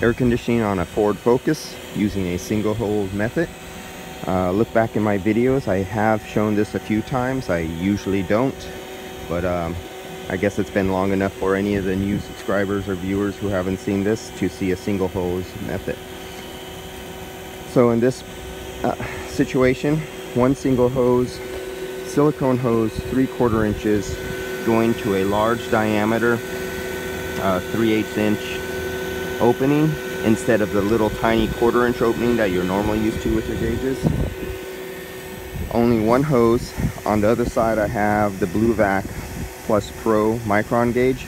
air conditioning on a Ford Focus using a single hose method. Uh, look back in my videos, I have shown this a few times. I usually don't, but um, I guess it's been long enough for any of the new subscribers or viewers who haven't seen this to see a single hose method. So in this uh, situation, one single hose, silicone hose, three quarter inches, going to a large diameter, uh, three eighths inch opening instead of the little tiny quarter inch opening that you're normally used to with your gauges. Only one hose. On the other side I have the Blue Vac Plus Pro micron gauge.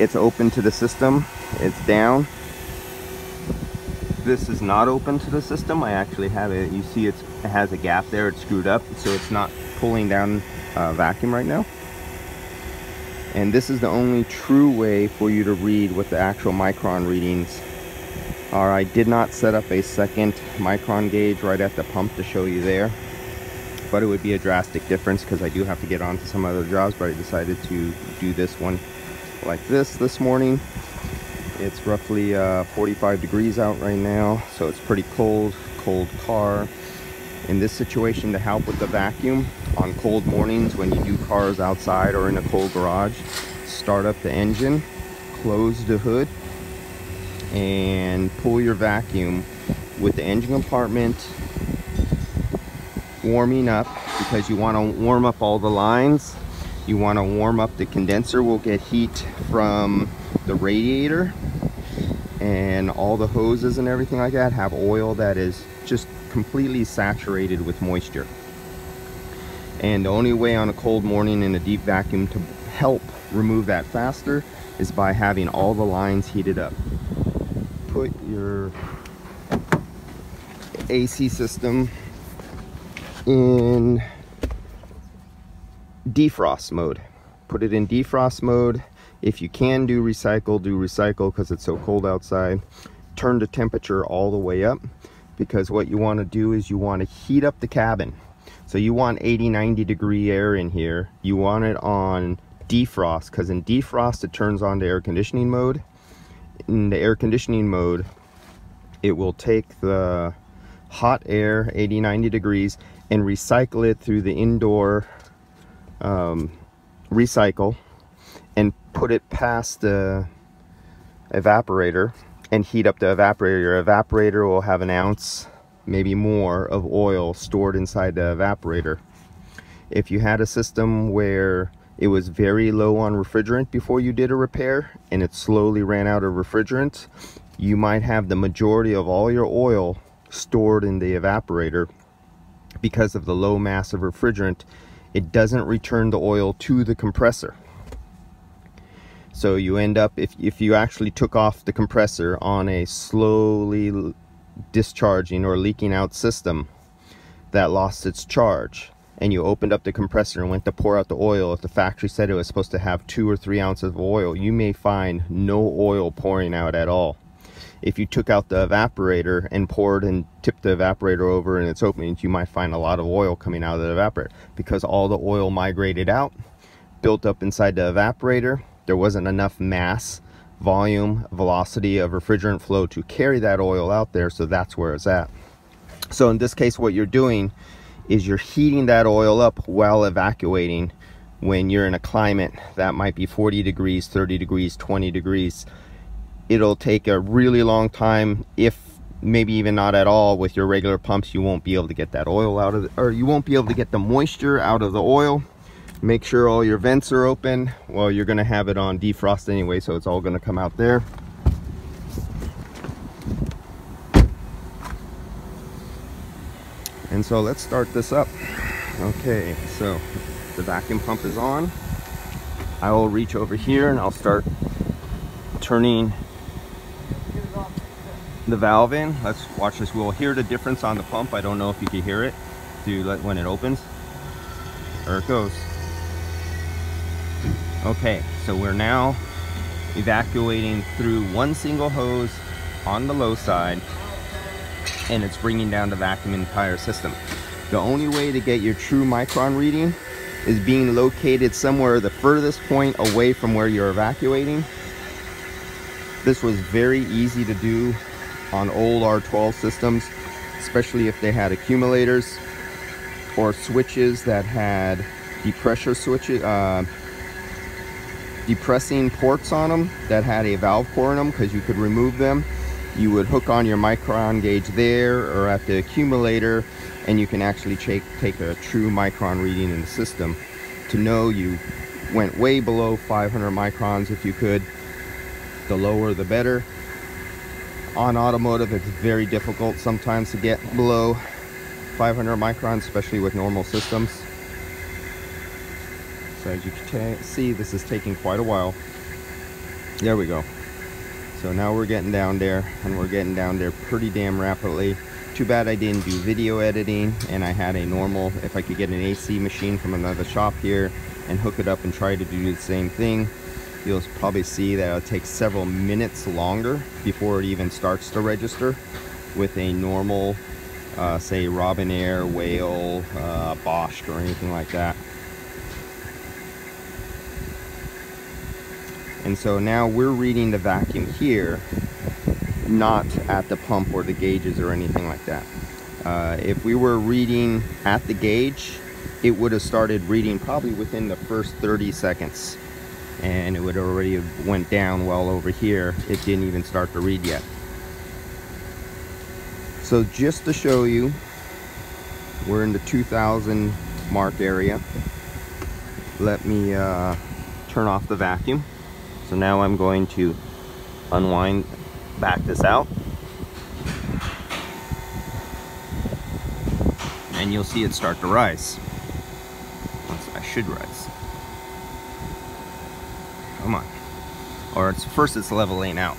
It's open to the system. It's down. This is not open to the system. I actually have it. You see it has a gap there. It's screwed up so it's not pulling down uh, vacuum right now. And this is the only true way for you to read what the actual micron readings are. I did not set up a second micron gauge right at the pump to show you there. But it would be a drastic difference because I do have to get on to some other jobs. But I decided to do this one like this this morning. It's roughly uh, 45 degrees out right now. So it's pretty cold, cold car in this situation to help with the vacuum on cold mornings when you do cars outside or in a cold garage start up the engine close the hood and pull your vacuum with the engine compartment warming up because you want to warm up all the lines. You want to warm up the condenser. Will get heat from the radiator and all the hoses and everything like that have oil that is just completely saturated with moisture. And the only way on a cold morning in a deep vacuum to help remove that faster is by having all the lines heated up. Put your AC system in defrost mode. Put it in defrost mode. If you can do recycle, do recycle because it's so cold outside. Turn the temperature all the way up because what you want to do is you want to heat up the cabin. So you want 80, 90 degree air in here. You want it on defrost because in defrost it turns on to air conditioning mode. In the air conditioning mode, it will take the hot air, 80, 90 degrees, and recycle it through the indoor um, recycle and put it past the evaporator and heat up the evaporator. Your evaporator will have an ounce, maybe more, of oil stored inside the evaporator. If you had a system where it was very low on refrigerant before you did a repair and it slowly ran out of refrigerant, you might have the majority of all your oil stored in the evaporator because of the low mass of refrigerant. It doesn't return the oil to the compressor. So you end up, if, if you actually took off the compressor on a slowly discharging or leaking out system that lost its charge, and you opened up the compressor and went to pour out the oil, if the factory said it was supposed to have two or three ounces of oil, you may find no oil pouring out at all. If you took out the evaporator and poured and tipped the evaporator over in its openings, you might find a lot of oil coming out of the evaporator because all the oil migrated out, built up inside the evaporator, there wasn't enough mass, volume, velocity of refrigerant flow to carry that oil out there, so that's where it's at. So in this case, what you're doing is you're heating that oil up while evacuating when you're in a climate that might be 40 degrees, 30 degrees, 20 degrees. It'll take a really long time if maybe even not at all with your regular pumps you won't be able to get that oil out of the, or you won't be able to get the moisture out of the oil make sure all your vents are open. Well you're going to have it on defrost anyway so it's all going to come out there. And so let's start this up. Okay so the vacuum pump is on. I will reach over here and I'll start turning the valve in. Let's watch this. We'll hear the difference on the pump. I don't know if you can hear it. Do let when it opens? There it goes Okay, so we're now evacuating through one single hose on the low side and it's bringing down the vacuum entire system. The only way to get your true micron reading is being located somewhere the furthest point away from where you're evacuating. This was very easy to do on old R12 systems, especially if they had accumulators or switches that had depressor switches, uh, depressing ports on them that had a valve core in them because you could remove them. You would hook on your micron gauge there or at the accumulator and you can actually take, take a true micron reading in the system to know you went way below 500 microns if you could. The lower the better. On automotive it's very difficult sometimes to get below 500 microns especially with normal systems. So as you can see this is taking quite a while. There we go. So now we're getting down there and we're getting down there pretty damn rapidly. Too bad I didn't do video editing and I had a normal, if I could get an AC machine from another shop here and hook it up and try to do the same thing, you'll probably see that it'll take several minutes longer before it even starts to register with a normal, uh, say Robinair, Whale, uh, Bosch or anything like that. And so now we're reading the vacuum here not at the pump or the gauges or anything like that. Uh, if we were reading at the gauge, it would have started reading probably within the first 30 seconds and it would already have went down well over here. It didn't even start to read yet. So just to show you, we're in the 2000 mark area. Let me uh, turn off the vacuum. So now I'm going to unwind back this out. And you'll see it start to rise. I should rise. Come on. Or it's first it's leveling out.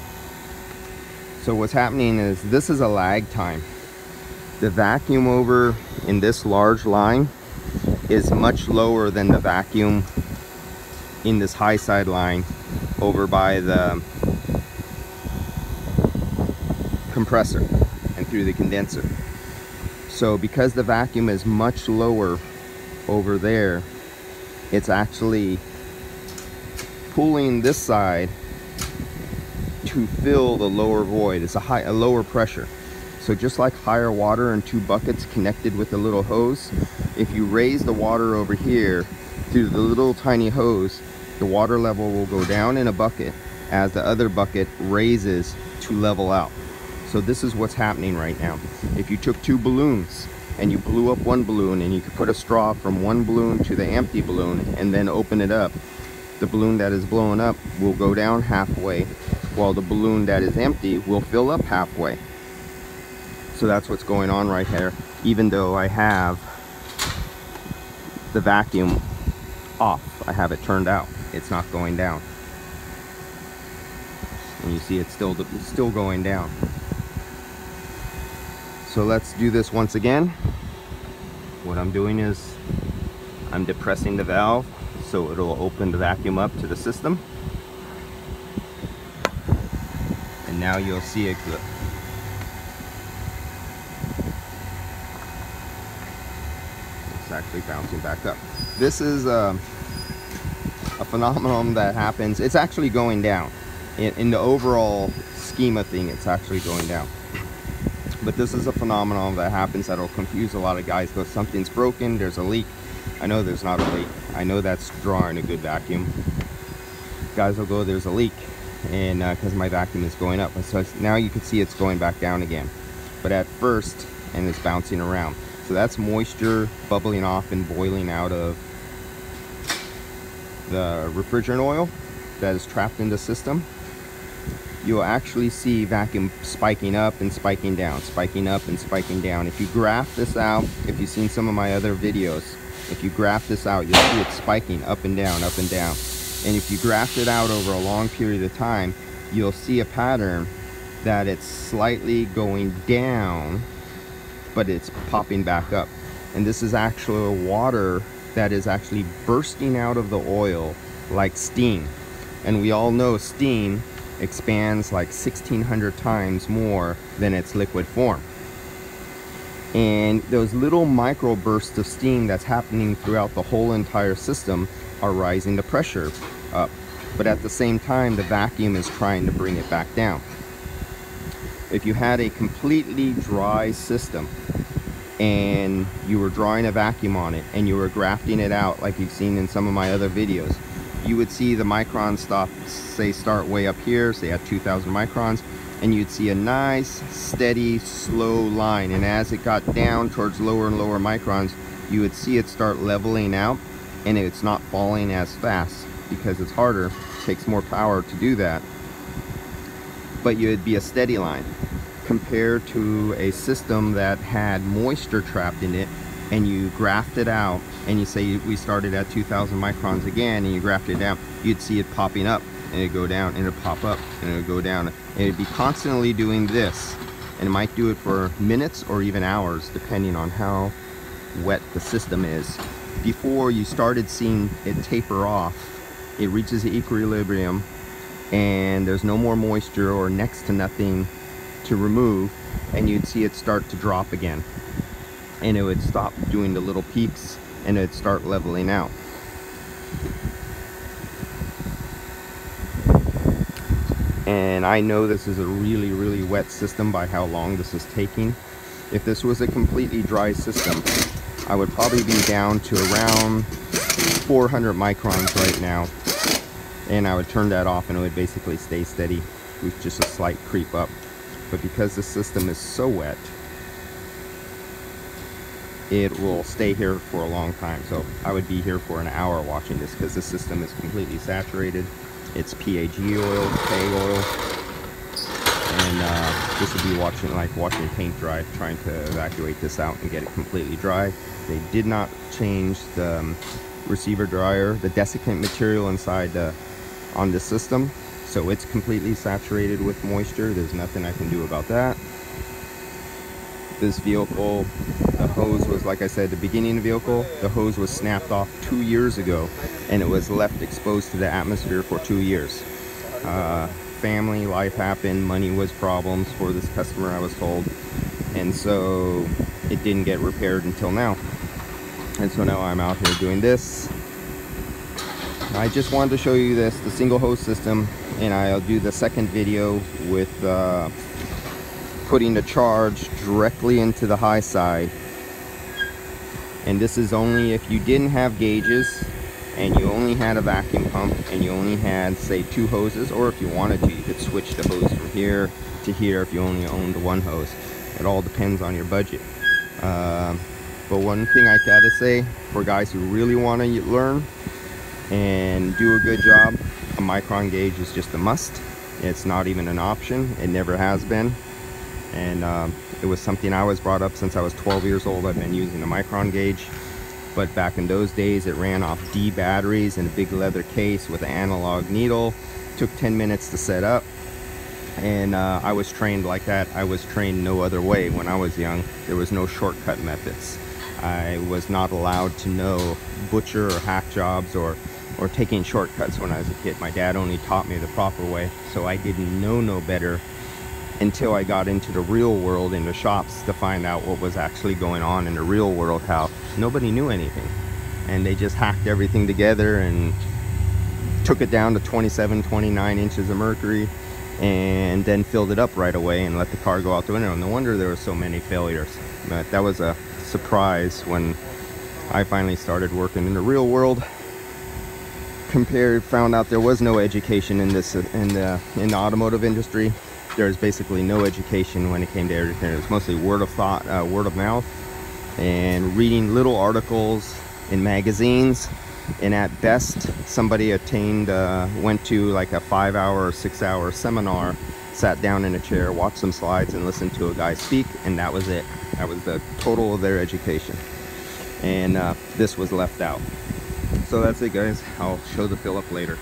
So what's happening is this is a lag time. The vacuum over in this large line is much lower than the vacuum in this high side line over by the compressor and through the condenser. So because the vacuum is much lower over there, it's actually pulling this side to fill the lower void. It's a high, a lower pressure. So just like higher water in two buckets connected with a little hose, if you raise the water over here through the little tiny hose, the water level will go down in a bucket as the other bucket raises to level out. So this is what's happening right now. If you took two balloons and you blew up one balloon and you could put a straw from one balloon to the empty balloon and then open it up, the balloon that is blowing up will go down halfway while the balloon that is empty will fill up halfway. So that's what's going on right here, even though I have the vacuum off. I have it turned out. It's not going down. And you see it's still, still going down. So let's do this once again. What I'm doing is I'm depressing the valve so it'll open the vacuum up to the system. And now you'll see it It's actually bouncing back up. This is um, a phenomenon that happens. It's actually going down. In, in the overall scheme of thing, it's actually going down. But this is a phenomenon that happens that'll confuse a lot of guys because something's broken there's a leak. I know there's not a leak. I know that's drawing a good vacuum. Guys will go there's a leak and because uh, my vacuum is going up. So now you can see it's going back down again. But at first and it's bouncing around. So that's moisture bubbling off and boiling out of the uh, refrigerant oil that is trapped in the system you'll actually see vacuum spiking up and spiking down, spiking up and spiking down. If you graph this out, if you've seen some of my other videos, if you graph this out, you'll see it spiking up and down, up and down. And if you graph it out over a long period of time, you'll see a pattern that it's slightly going down, but it's popping back up. And this is actually water that is actually bursting out of the oil like steam. And we all know steam expands like 1600 times more than its liquid form. And those little micro bursts of steam that's happening throughout the whole entire system are rising the pressure up. but at the same time the vacuum is trying to bring it back down if you had a completely dry system and you were drawing a vacuum on it and you were grafting it out like you've seen in some of my other videos you would see the microns stop say start way up here say at 2000 microns and you'd see a nice steady slow line. And as it got down towards lower and lower microns you would see it start leveling out and it's not falling as fast because it's harder takes more power to do that. But you'd be a steady line compared to a system that had moisture trapped in it and you graft it out and you say we started at 2000 microns again and you graft it down you'd see it popping up and it'd go down and it'd pop up and it'd go down. And it'd be constantly doing this and it might do it for minutes or even hours depending on how wet the system is. Before you started seeing it taper off it reaches the equilibrium and there's no more moisture or next to nothing to remove and you'd see it start to drop again. And it would stop doing the little peaks and it'd start leveling out. And I know this is a really really wet system by how long this is taking. If this was a completely dry system I would probably be down to around 400 microns right now. And I would turn that off and it would basically stay steady with just a slight creep up but because the system is so wet it will stay here for a long time. So I would be here for an hour watching this because the system is completely saturated. It's PAG oil, K oil. And uh, this would be watching like watching paint dry trying to evacuate this out and get it completely dry. They did not change the um, receiver dryer the desiccant material inside the on the system so it's completely saturated with moisture. There's nothing I can do about that. This vehicle the hose was like I said the beginning of the vehicle the hose was snapped off two years ago and it was left exposed to the atmosphere for two years. Uh, family life happened money was problems for this customer I was told. And so it didn't get repaired until now. And so now I'm out here doing this. I just wanted to show you this, the single hose system, and I'll do the second video with uh, putting the charge directly into the high side. And this is only if you didn't have gauges and you only had a vacuum pump and you only had say two hoses or if you wanted to you could switch the hose from here to here if you only owned one hose it all depends on your budget uh, but one thing I gotta say for guys who really want to learn and do a good job a micron gauge is just a must. It's not even an option. It never has been. And um, it was something I was brought up since I was 12 years old. I've been using a micron gauge. But back in those days it ran off D batteries in a big leather case with an analog needle. Took 10 minutes to set up. And uh, I was trained like that. I was trained no other way when I was young. There was no shortcut methods. I was not allowed to know butcher or hack jobs or or taking shortcuts when I was a kid. My dad only taught me the proper way, so I didn't know no better until I got into the real world in the shops to find out what was actually going on in the real world, how nobody knew anything. And they just hacked everything together and took it down to 27, 29 inches of mercury and then filled it up right away and let the car go out the window. No wonder there were so many failures. But that was a surprise when I finally started working in the real world compared found out there was no education in this in the in the automotive industry. There's basically no education when it came to everything. It was mostly word of thought uh, word of mouth. And reading little articles in magazines and at best somebody attained uh, went to like a five hour or six hour seminar sat down in a chair watched some slides and listened to a guy speak and that was it. That was the total of their education. And uh, this was left out so that's it guys. I'll show the fill up later